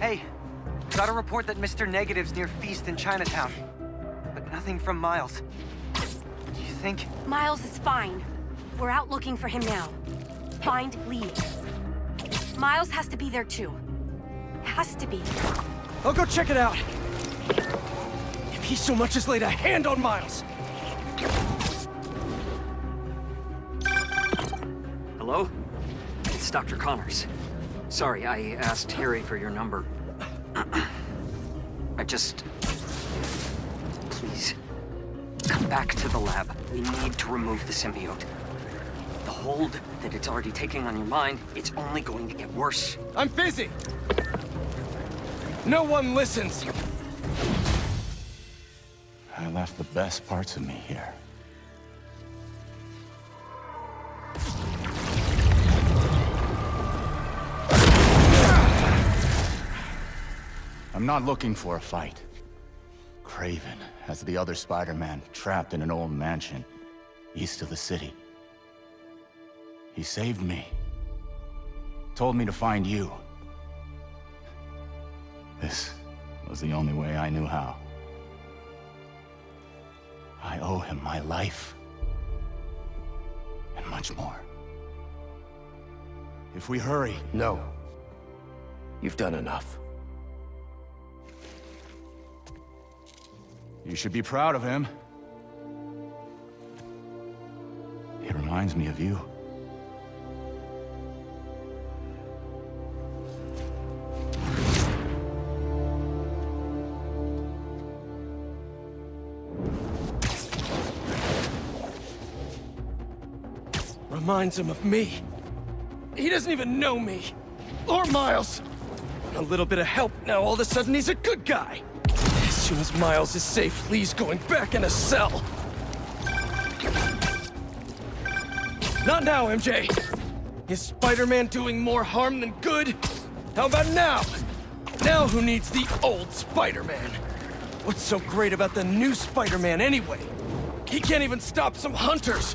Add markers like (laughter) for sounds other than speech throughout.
Hey, got a report that Mr. Negative's near Feast in Chinatown. But nothing from Miles. Do you think... Miles is fine. We're out looking for him now. Find Li. Miles has to be there too. Has to be. I'll go check it out. If he so much as laid a hand on Miles. Hello? It's Dr. Connors. Sorry, I asked Harry for your number. I just... Please. Come back to the lab. We need to remove the symbiote. The hold that it's already taking on your mind, it's only going to get worse. I'm busy! No one listens! I left the best parts of me here. I'm not looking for a fight. Kraven has the other Spider-Man trapped in an old mansion east of the city. He saved me. Told me to find you. This was the only way I knew how. I owe him my life. And much more. If we hurry... No. You've done enough. You should be proud of him. He reminds me of you. Reminds him of me. He doesn't even know me. Or Miles. A little bit of help, now all of a sudden he's a good guy. Soon as Miles is safe, Li's going back in a cell. Not now, MJ. Is Spider-Man doing more harm than good? How about now? Now who needs the old Spider-Man? What's so great about the new Spider-Man anyway? He can't even stop some hunters!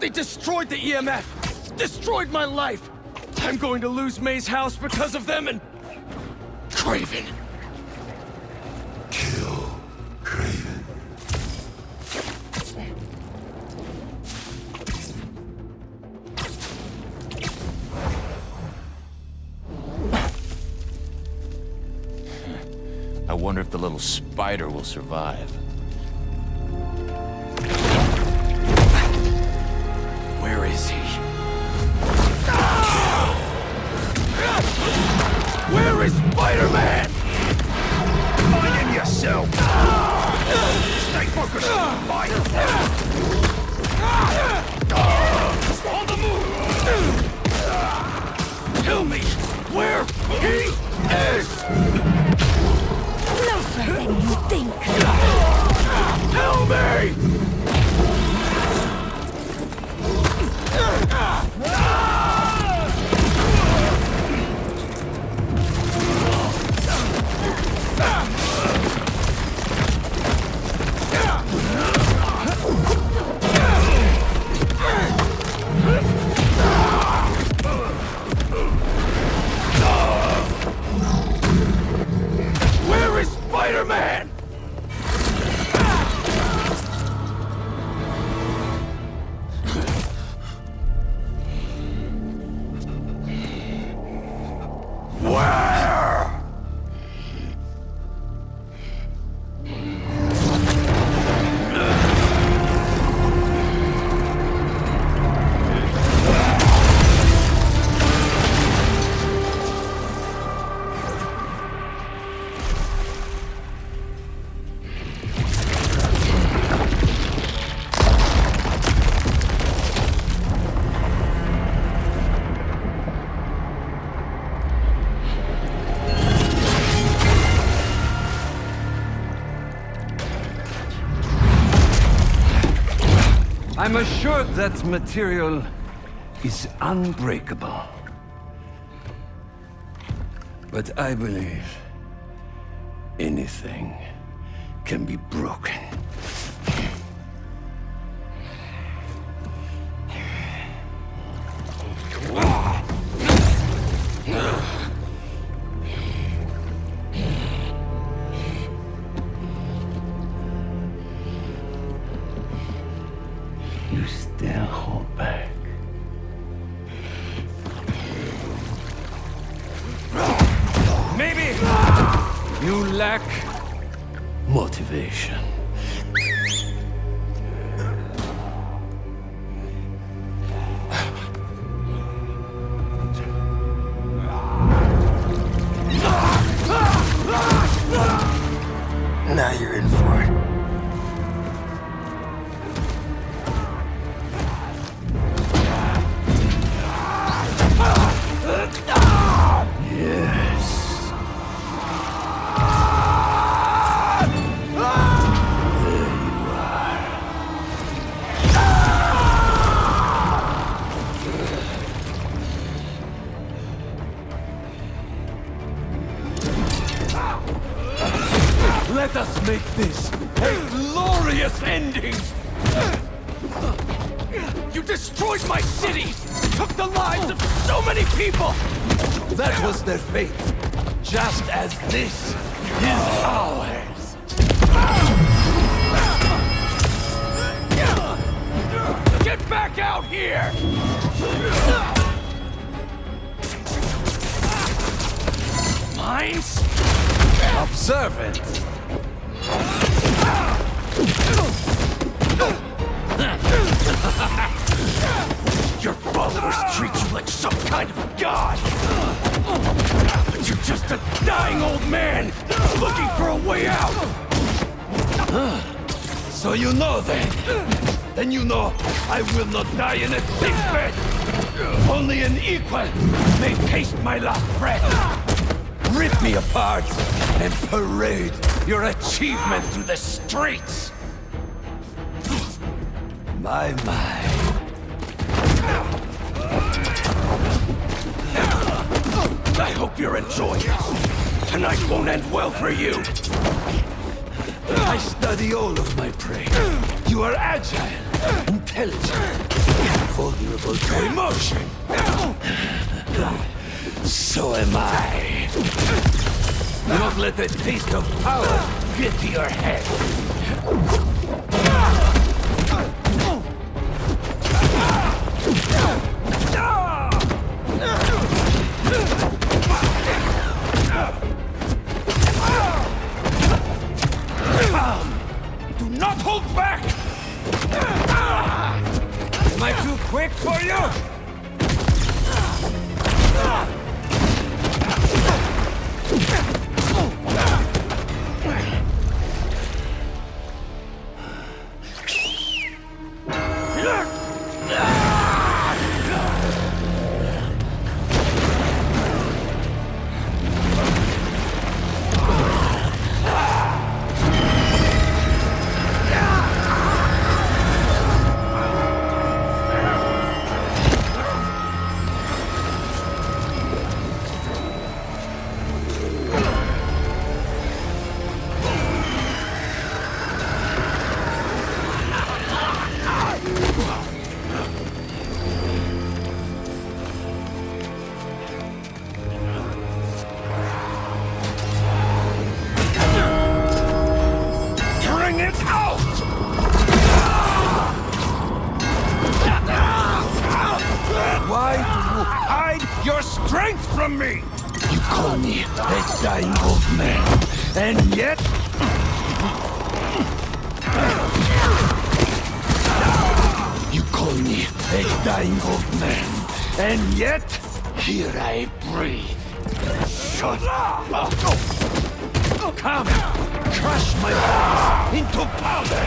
They destroyed the EMF! Destroyed my life! I'm going to lose May's house because of them and... Kraven! I wonder if the little spider will survive. Where is he? Where is Spider-Man? Find him yourself! Stay focused! Fight! On the move! Tell me where he is! Than you think. Tell me! That material is unbreakable. But I believe anything can be broken. Lack motivation. Fate. Just as this is ours. Get back out here! Mines? Observant. (laughs) Your followers treat like some kind of god! But you're just a dying old man looking for a way out! So you know then? Then you know I will not die in a sick bed! Only an equal may taste my last breath! Rip me apart and parade your achievement through the streets! My, my. You're. Tonight won't end well for you. I study all of my prey. You are agile, intelligent, vulnerable to emotion. So am I. Don't let the taste of power get to your head. I and yet here I breathe. Shut up! Come, crush my bones into powder.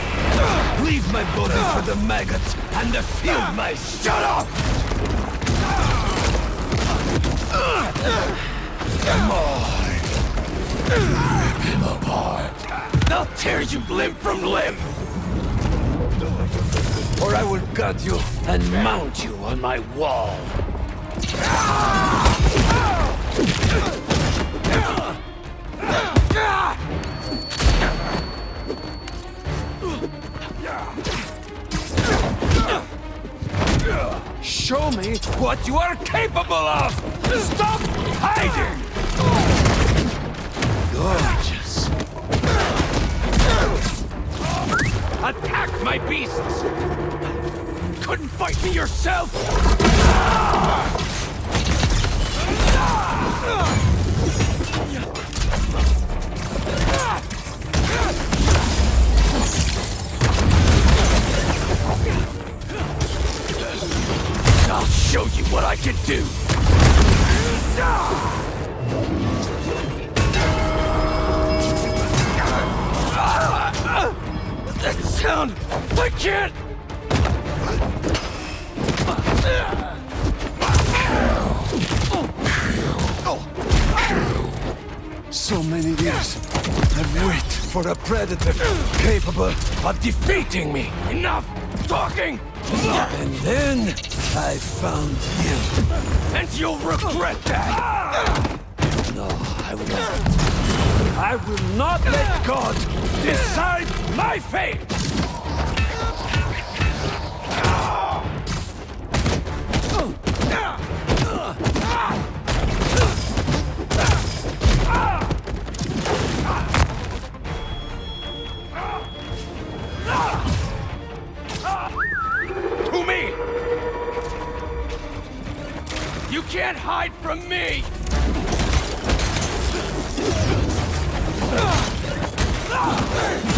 Leave my body for the maggots and the field mice. Shut up! Come on. Rip him apart. I'll tear you limb from limb. Or I will gut you and mount you on my wall. Show me what you are capable of! Stop hiding! Gorgeous. Attack my beasts! couldn't fight me yourself? I'll show you what I can do! That sound! I can't! So many years. I've waited for a predator capable Of defeating me! Enough talking! And then I found you. And you'll regret that! No, I will not. I will not let God decide my fate! To me! You can't hide from me! Stronger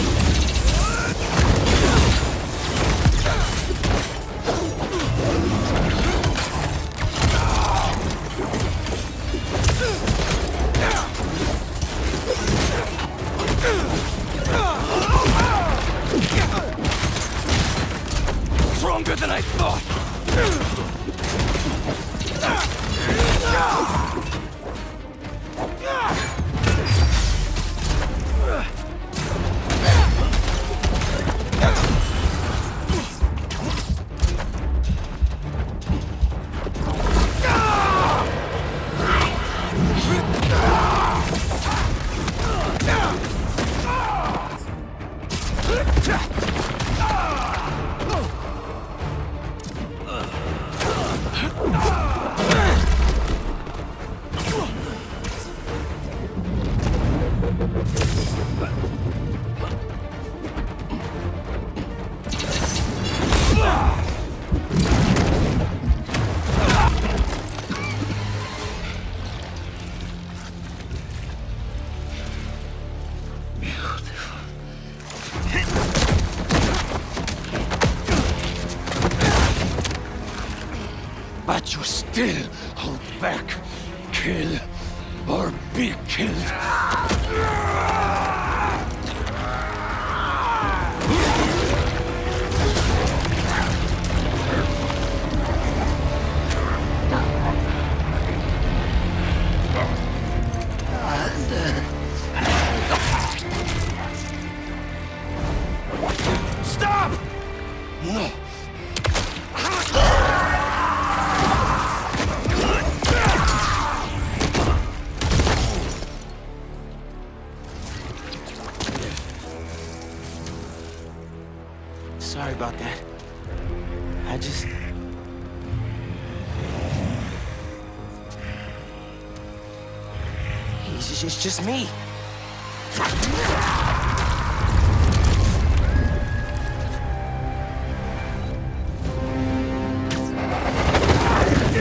just, it's just me.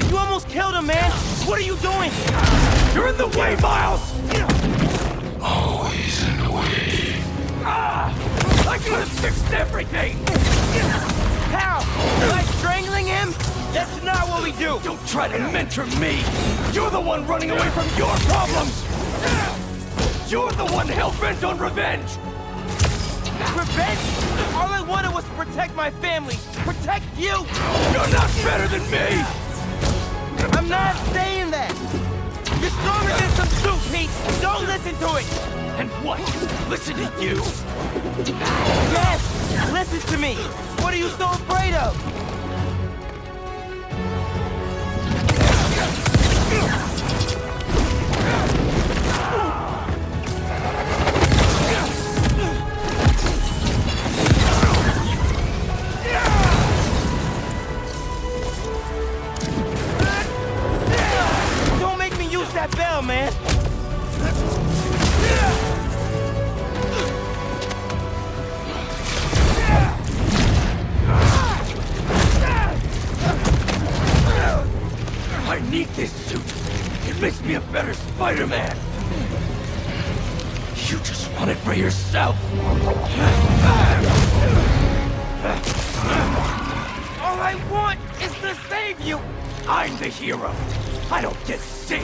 You almost killed him, man! What are you doing? You're in the way, Miles! Always in the way. Ah! I could have fixed everything! How? By strangling him? That's not what we do! Don't try to mentor me! You're the one running away from your problems! You're the one hell-bent on revenge! Revenge? All I wanted was to protect my family. Protect you! You're not better than me! I'm not saying that! You're stronger than some soup, Pete! Don't listen to it! And what? Listen to you? Yes! Listen to me! What are you so afraid of? that bell, man. I need this suit. It makes me a better Spider-Man. You just want it for yourself. All I want is to save you. I'm the hero. I don't get sick.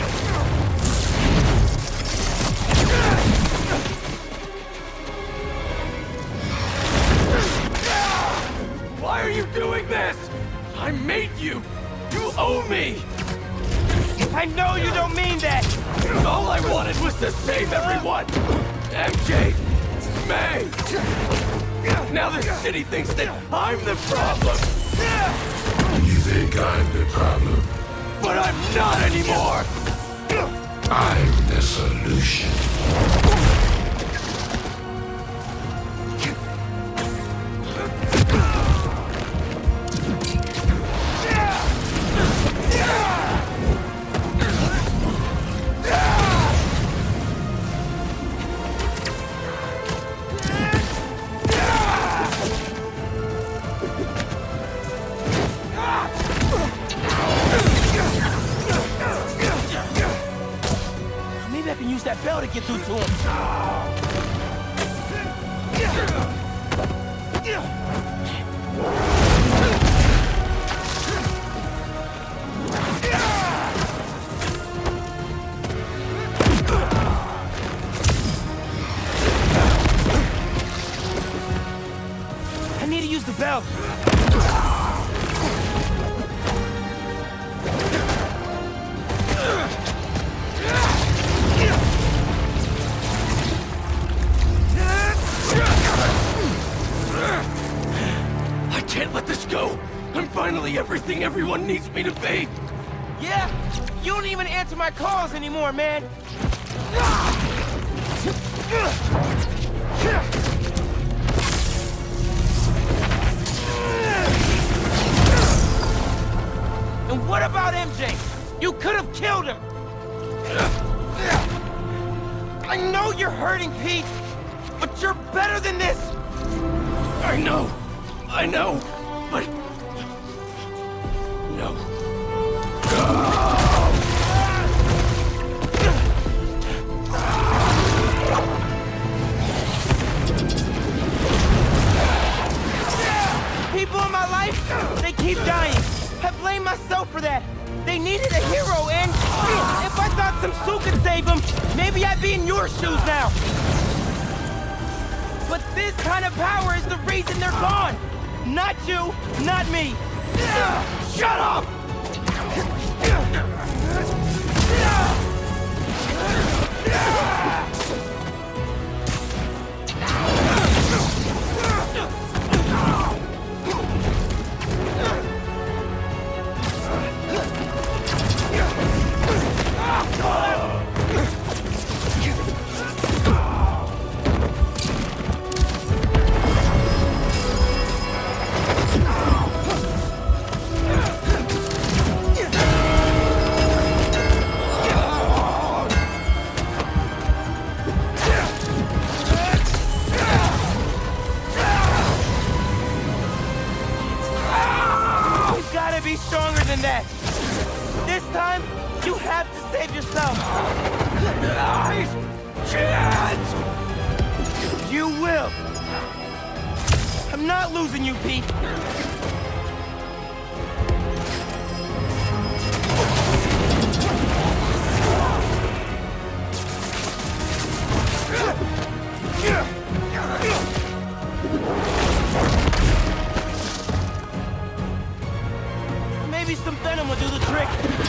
Why are you doing this? I made you! You owe me! I know you don't mean that! All I wanted was to save everyone! MJ! May! Now the city thinks that I'm the problem! You think I'm the problem? But I'm not anymore! I'm the solution. Use the bell. I can't let this go! I'm finally everything everyone needs me to be! Yeah? You don't even answer my calls anymore, man. And what about MJ? You could have killed him. I know you're hurting, Pete, but you're better than this. I know! I know! But... No. People in my life, they keep dying. Blame myself for that. They needed a hero, and if I thought some suit could save them, maybe I'd be in your shoes now. But this kind of power is the reason they're gone. Not you, not me. Shut up! You (laughs) can't! You will. I'm not losing you, Pete. Maybe some venom will do the trick.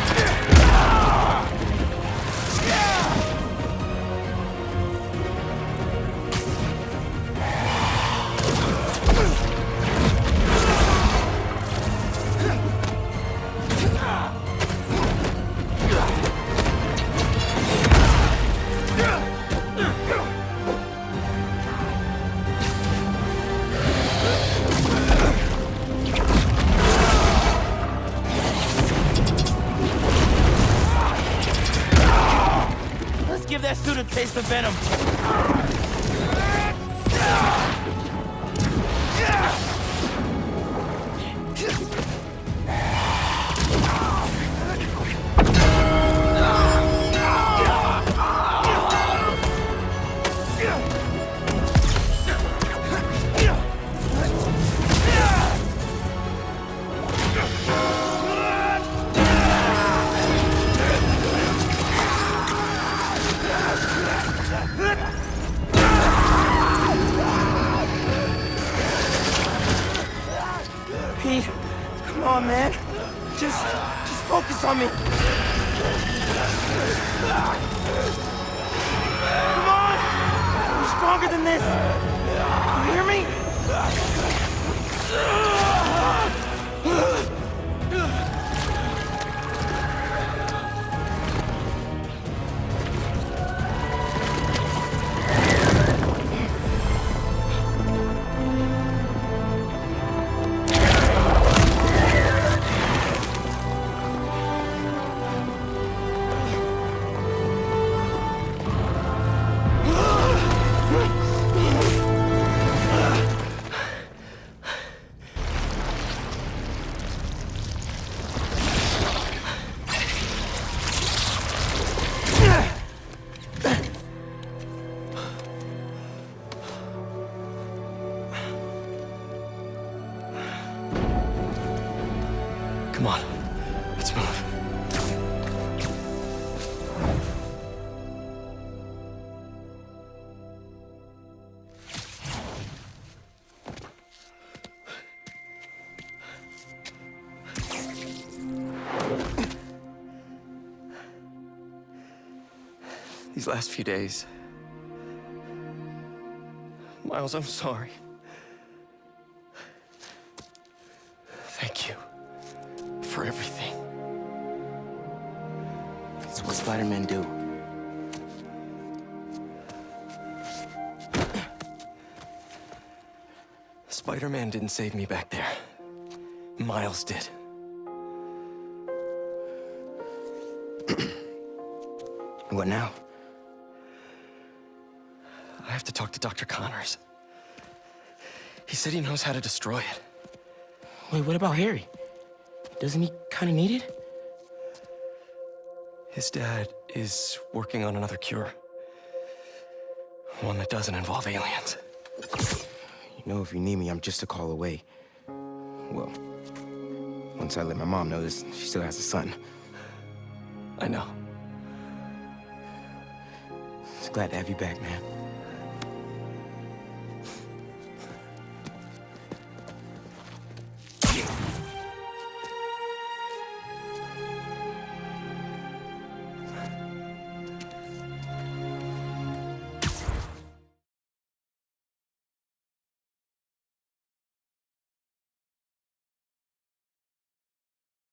Taste of venom. These last few days. Miles, I'm sorry. Thank you for everything. It's what Spider-Man do. Spider-Man didn't save me back there. Miles did. What now? I have to talk to Dr. Connors. He said he knows how to destroy it. Wait, what about Harry? Doesn't he kind of need it? His dad is working on another cure. One that doesn't involve aliens. You know, if you need me, I'm just a call away. Well, once I let my mom know this, she still has a son. I know. Just glad to have you back, man.